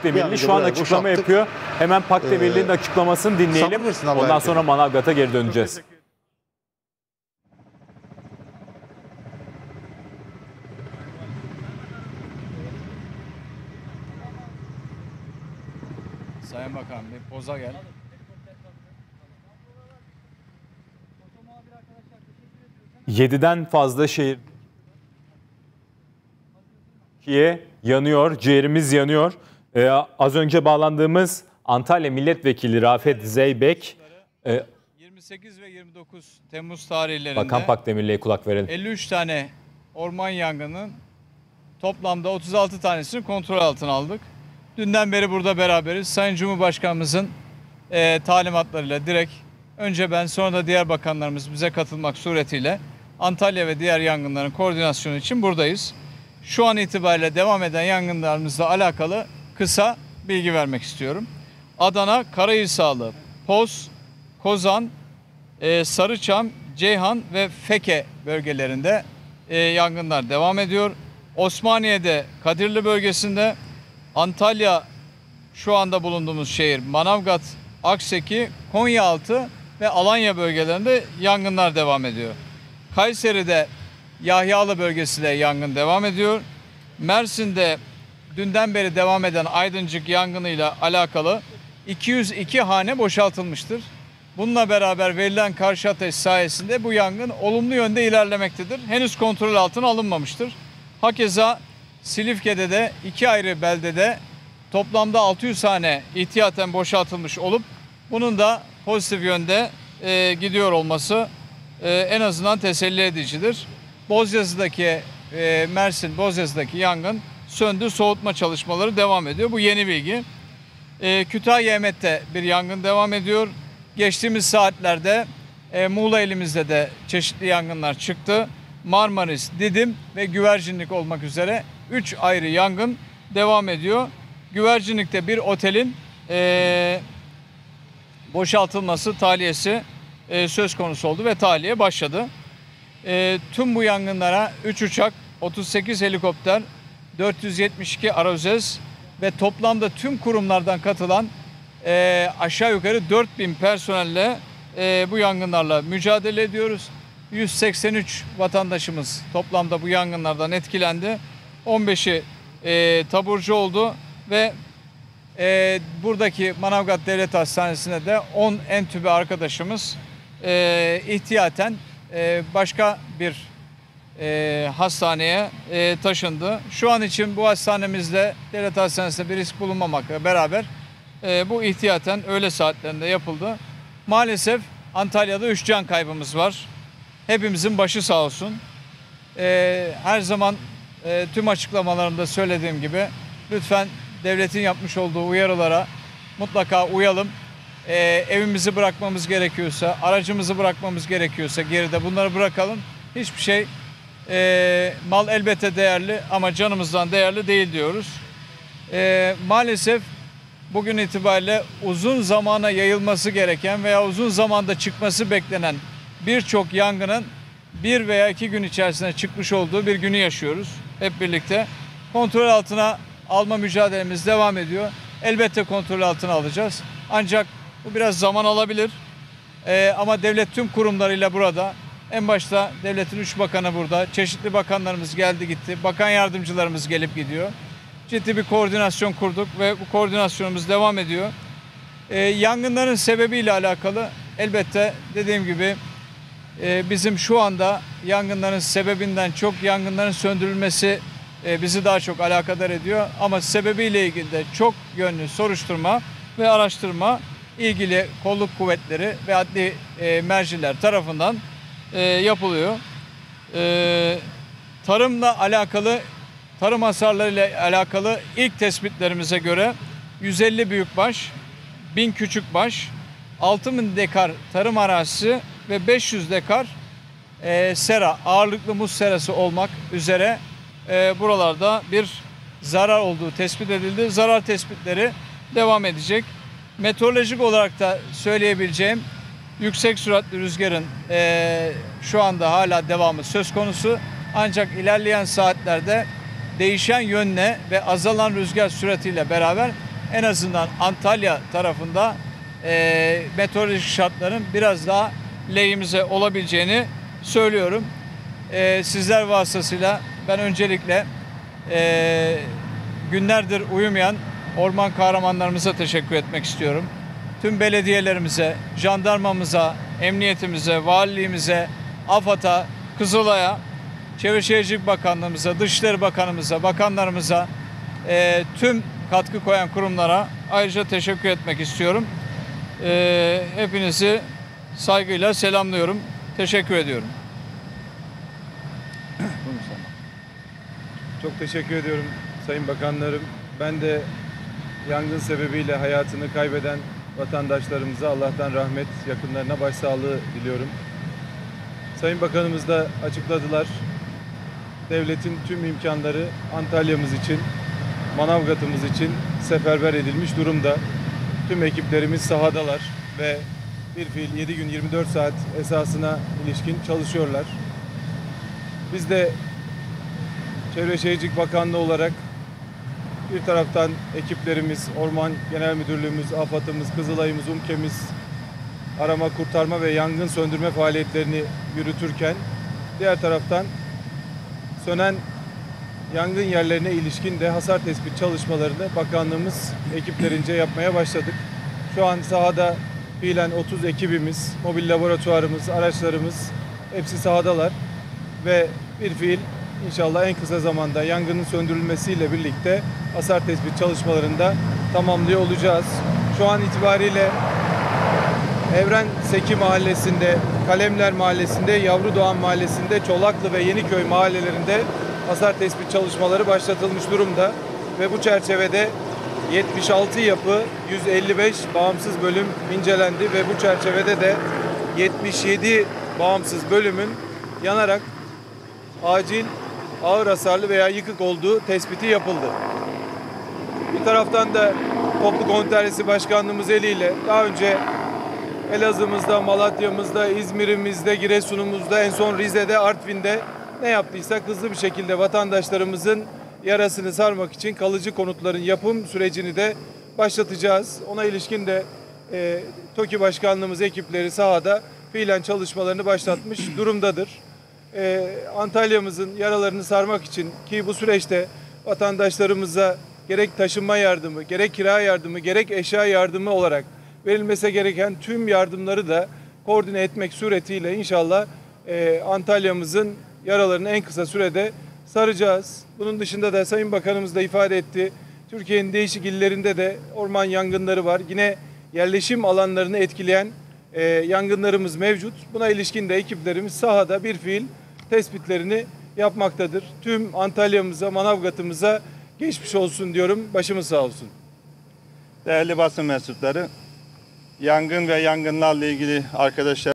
Pakdemirli Yani şu an açıklama boşalttık. yapıyor. Hemen Pakdemirli'nin açıklamasını dinleyelim. sabır versin Allah Ondan sonra Manavgat'a geri döneceğiz. Sayın Bakan bir poza gel. Yediden fazla şehir Türkiye yanıyor, ciğerimiz yanıyor. Ee, az önce bağlandığımız Antalya Milletvekili Rafet Zeybek, e, 28 ve 29 Temmuz tarihlerinde Bakan Pakdemirli'ye kulak verelim. 53 tane orman yangının toplamda 36 tanesini kontrol altına aldık. Dünden beri burada beraberiz. Sayın Cumhurbaşkanımızın e, talimatlarıyla direkt önce ben sonra da diğer bakanlarımız bize katılmak suretiyle Antalya ve diğer yangınların koordinasyonu için buradayız. Şu an itibariyle devam eden yangınlarımızla alakalı kısa bilgi vermek istiyorum. Adana, Karahisarlı, Poz, Kozan, e, Sarıçam, Ceyhan ve Feke bölgelerinde e, yangınlar devam ediyor. Osmaniye'de Kadirli bölgesinde, Antalya şu anda bulunduğumuz şehir Manavgat, Akseki, Konyaaltı ve Alanya bölgelerinde yangınlar devam ediyor. Kayseri'de Yahyalı bölgesinde yangın devam ediyor. Mersin'de dünden beri devam eden Aydıncık yangınıyla alakalı 202 hane boşaltılmıştır. Bununla beraber verilen karşı ateş sayesinde bu yangın olumlu yönde ilerlemektedir. Henüz kontrol altına alınmamıştır. Hakeza Silifke'de de iki ayrı beldede toplamda 600 hane ihtiyaten boşaltılmış olup bunun da pozitif yönde e, gidiyor olması e, en azından teselli edicidir. Bozyazı'daki e, Mersin Bozyazı'daki yangın söndü. Soğutma çalışmaları devam ediyor. Bu yeni bilgi. E, Kütahya Emet'te bir yangın devam ediyor. Geçtiğimiz saatlerde e, Muğla elimizde de çeşitli yangınlar çıktı. Marmaris, Didim ve Güvercinlik olmak üzere 3 ayrı yangın devam ediyor. Güvercinlik'te bir otelin e, boşaltılması, tahliyesi e, söz konusu oldu ve tahliye başladı. E, tüm bu yangınlara 3 uçak, 38 helikopter, 472 arazöz ve toplamda tüm kurumlardan katılan e, aşağı yukarı 4000 personelle e, bu yangınlarla mücadele ediyoruz. 183 vatandaşımız toplamda bu yangınlardan etkilendi. 15'i e, taburcu oldu ve e, buradaki Manavgat Devlet Hastanesi'ne de 10 entübe arkadaşımız e, ihtiyaten e, başka bir e, hastaneye e, taşındı. Şu an için bu hastanemizde devlet hastanesinde bir risk bulunmamakla beraber e, bu ihtiyaten öğle saatlerinde yapıldı. Maalesef Antalya'da 3 can kaybımız var. Hepimizin başı sağ olsun. E, her zaman e, tüm açıklamalarımda söylediğim gibi lütfen devletin yapmış olduğu uyarılara mutlaka uyalım. E, evimizi bırakmamız gerekiyorsa, aracımızı bırakmamız gerekiyorsa geride bunları bırakalım. Hiçbir şey e, mal elbette değerli ama canımızdan değerli değil diyoruz. E, maalesef bugün itibariyle uzun zamana yayılması gereken veya uzun zamanda çıkması beklenen birçok yangının bir veya iki gün içerisinde çıkmış olduğu bir günü yaşıyoruz hep birlikte. Kontrol altına alma mücadelemiz devam ediyor. Elbette kontrol altına alacağız. Ancak bu biraz zaman alabilir. Ee, ama devlet tüm kurumlarıyla burada. En başta devletin üç bakanı burada. Çeşitli bakanlarımız geldi gitti. Bakan yardımcılarımız gelip gidiyor. Ciddi bir koordinasyon kurduk ve bu koordinasyonumuz devam ediyor. Ee, yangınların sebebiyle alakalı elbette dediğim gibi e, bizim şu anda yangınların sebebinden çok yangınların söndürülmesi e, bizi daha çok alakadar ediyor. Ama sebebiyle ilgili de çok yönlü soruşturma ve araştırma ilgili kolluk kuvvetleri ve adli e, merciler tarafından e, yapılıyor. E, tarımla alakalı, tarım hasarlarıyla alakalı ilk tespitlerimize göre 150 büyükbaş, 1000 küçükbaş, 6000 dekar tarım arazisi ve 500 dekar e, sera, ağırlıklı muz serası olmak üzere e, buralarda bir zarar olduğu tespit edildi. Zarar tespitleri devam edecek. Meteorolojik olarak da söyleyebileceğim yüksek süratli rüzgarın e, şu anda hala devamı söz konusu. Ancak ilerleyen saatlerde değişen yönle ve azalan rüzgar süratiyle beraber en azından Antalya tarafında e, meteorolojik şartların biraz daha lehimize olabileceğini söylüyorum. E, sizler vasıtasıyla ben öncelikle e, günlerdir uyumayan orman kahramanlarımıza teşekkür etmek istiyorum. Tüm belediyelerimize, jandarmamıza, emniyetimize, valiliğimize, AFAD'a, Kızılay'a, Çevre Şehircilik Bakanlığımıza, Dışişleri Bakanımıza, bakanlarımıza, e, tüm katkı koyan kurumlara ayrıca teşekkür etmek istiyorum. E, hepinizi saygıyla selamlıyorum. Teşekkür ediyorum. Çok teşekkür ediyorum Sayın Bakanlarım. Ben de yangın sebebiyle hayatını kaybeden vatandaşlarımıza Allah'tan rahmet, yakınlarına başsağlığı diliyorum. Sayın Bakanımız da açıkladılar. Devletin tüm imkanları Antalya'mız için, Manavgat'ımız için seferber edilmiş durumda. Tüm ekiplerimiz sahadalar ve bir fiil 7 gün 24 saat esasına ilişkin çalışıyorlar. Biz de Çevre Şehircilik Bakanlığı olarak bir taraftan ekiplerimiz, Orman Genel Müdürlüğümüz, AFAD'ımız, Kızılay'ımız, UMKE'miz arama, kurtarma ve yangın söndürme faaliyetlerini yürütürken diğer taraftan sönen yangın yerlerine ilişkin de hasar tespit çalışmalarını bakanlığımız ekiplerince yapmaya başladık. Şu an sahada fiilen 30 ekibimiz, mobil laboratuvarımız, araçlarımız hepsi sahadalar ve bir fiil inşallah en kısa zamanda yangının söndürülmesiyle birlikte hasar tespit çalışmalarında tamamlıyor olacağız. Şu an itibariyle Evren Seki Mahallesi'nde, Kalemler Mahallesi'nde, Yavru Doğan Mahallesi'nde, Çolaklı ve Yeniköy mahallelerinde hasar tespit çalışmaları başlatılmış durumda. Ve bu çerçevede 76 yapı, 155 bağımsız bölüm incelendi ve bu çerçevede de 77 bağımsız bölümün yanarak acil ağır hasarlı veya yıkık olduğu tespiti yapıldı. Bir taraftan da Toplu Konterlisi Başkanlığımız eliyle daha önce Elazığ'ımızda, Malatya'mızda, İzmir'imizde, Giresun'umuzda, en son Rize'de, Artvin'de ne yaptıysak hızlı bir şekilde vatandaşlarımızın yarasını sarmak için kalıcı konutların yapım sürecini de başlatacağız. Ona ilişkin de e, TOKİ Başkanlığımız ekipleri sahada fiilen çalışmalarını başlatmış durumdadır. E, Antalya'mızın yaralarını sarmak için ki bu süreçte vatandaşlarımıza gerek taşınma yardımı, gerek kira yardımı, gerek eşya yardımı olarak verilmesi gereken tüm yardımları da koordine etmek suretiyle inşallah e, Antalya'mızın yaralarını en kısa sürede saracağız. Bunun dışında da Sayın Bakanımız da ifade etti. Türkiye'nin değişik illerinde de orman yangınları var. Yine yerleşim alanlarını etkileyen e, yangınlarımız mevcut. Buna ilişkin de ekiplerimiz sahada bir fiil tespitlerini yapmaktadır. Tüm Antalya'mıza, Manavgat'ımıza geçmiş olsun diyorum. Başımız sağ olsun. Değerli basın mensupları, yangın ve yangınlarla ilgili arkadaşlar